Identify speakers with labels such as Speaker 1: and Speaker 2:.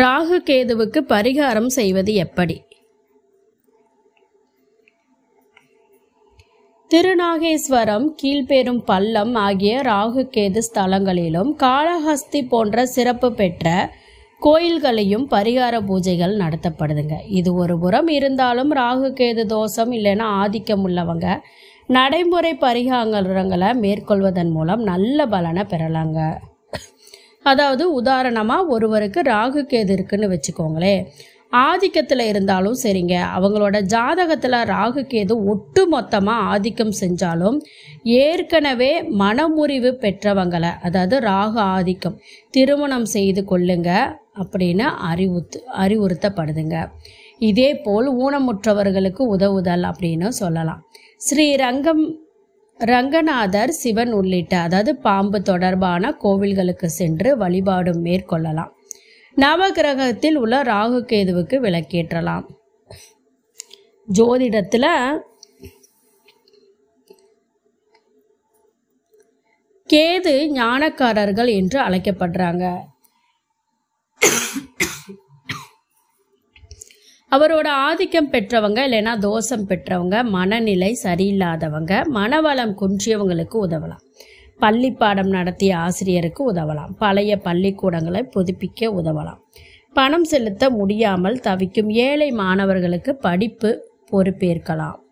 Speaker 1: ராகு கேதுவுக்கு பரிகாரம் செய்வது எப்படி? திருநாகேஸ்வரம் கீழ்பெரும் பள்ளம் ஆகிய ராகு கேது ஸ்தலங்களிலும் காளஹஸ்தி போன்ற சிறப்பு பெற்ற கோயில்களையும் பரிகார பூஜைகள் நடத்தப்படுதுங்க. இது ஒரு புறம் இருந்தாலும் ராகு கேது தோஷம் இல்லைன்னா ஆதிக்கம் உள்ளவங்க நடைமுறை பரிகாரங்களை மேற்கொள்வதன் மூலம் நல்ல பலனை பெறலாங்க. அதாவது உதாரணமாக ஒருவருக்கு ராகு கேது இருக்குன்னு வச்சுக்கோங்களேன். ஆதிக்கத்தில் இருந்தாலும் சரிங்க. அவங்களோட ஜாதகத்தில் ராகு கேது ஒட்டு மொத்தமாக ஆதிக்கம் செஞ்சாலும் ஏற்கனவே மனமுறிவு பெற்றவங்களை அதாவது ராகு ஆதிக்கம் திருமணம் செய்து கொள்ளுங்க அப்படின்னு அறிவுத்து அறிவுறுத்தப்படுதுங்க. இதே போல் ஊனமுற்றவர்களுக்கு உதவுதல் அப்படின்னு சொல்லலாம். ஸ்ரீரங்கம் ரங்கநாதர் சிவன் உள்ளிட்ட அதாவது பாம்பு தொடர்பான கோவில்களுக்கு சென்று வழிபாடு மேற்கொள்ளலாம். நவகிரகத்தில் உள்ள ராகு கேதுவுக்கு விளக்கேற்றலாம். ஜோதிடத்தில் கேது ஞானக்காரர்கள் என்று அழைக்கப்படுறாங்க. அவரோட ஆதிக்கம் பெற்றவங்க இல்லைன்னா தோஷம் பெற்றவங்க மனநிலை சரியில்லாதவங்க மனவளம் குன்றியவங்களுக்கு உதவலாம். பள்ளி பாடம் நடத்திய ஆசிரியருக்கு உதவலாம். பழைய பள்ளிக்கூடங்களை புதுப்பிக்க உதவலாம். பணம் செலுத்த முடியாமல் தவிக்கும் ஏழை மாணவர்களுக்கு படிப்பு பொறுப்பேற்கலாம்.